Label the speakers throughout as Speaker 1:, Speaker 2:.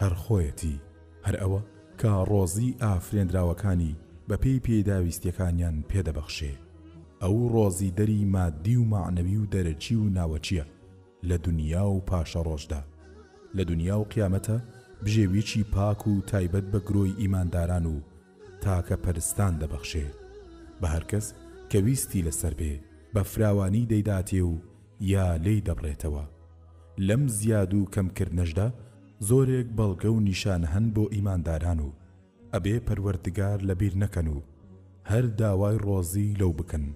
Speaker 1: هەر خۆیەتی هەر ئەوە کە ڕۆزی ئافرێندراوەکانی بە پێی پێداویستیەکانیان پێ دەبەخشێ ئەو ڕۆزی دەری مادی و مەعنەوی و دەرەکی و ناوەکیە لە دونیا و پاشەڕۆژدا لە دونیا و قیامەتا بژێویەکی پاک و تایبەت بە گرۆی ئیمانداران و تاکە پەرستان دەبەخشێ بە هەر کەس کە ویستی لەسەر بێ بە فراوانی دەیداتێ و یا لێی دەبڕێتەوە لەم زیاد و کەم کردنەشدا زۆرێک بەڵگە و نیشانە هەن بۆ ئیمانداران و ئەبێ پەروەردگار لەبیر نەکەن و هەر داوای ڕۆزی لەو بکەن.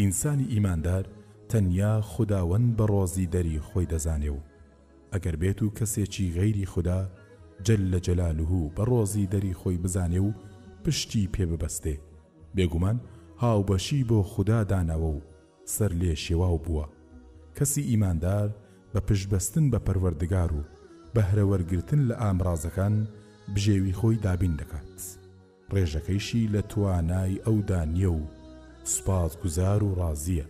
Speaker 1: ئینسانی ئیماندار تەنیا خوداوەند بە ڕۆزی دەری خۆی دەزانێ و ئەگەر بێت و کەسێکی غەیری خودا جل جلاله بە ڕۆزی دەری خۆی بزانێ و پشتی پێ ببەستێ بێگومان هاوبەشی بۆ خودا داناوە و سەر لێ شێواو بووە کەسی ئیماندار بە پشت بەستن بە پەروەردگار و بەهرە وەرگرتن لە ئامرازەکان بژێوی خۆی دابین دەکات. ڕێژەکەیشی لە توانای ئەودا نیە و سوپاسگوزار و ڕازیە،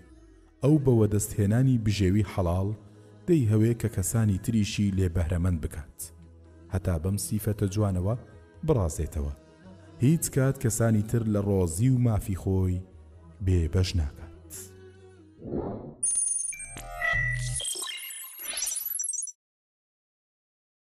Speaker 1: ئەو بە وەدەستهێنانی بژێوی حەڵاڵ دەیهەوێ کە کەسانی تریشی لێ بەهرەمەند بکات هەتا بەم سیفەتە جوانەوە بڕازێتەوە هیچ کات کەسانی تر لە ڕۆزی و مافی خۆی بێ بەش ناکات.